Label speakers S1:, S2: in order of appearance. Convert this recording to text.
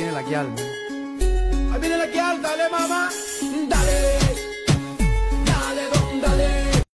S1: viene la Kial.
S2: Ahí viene la Kial, dale mamá.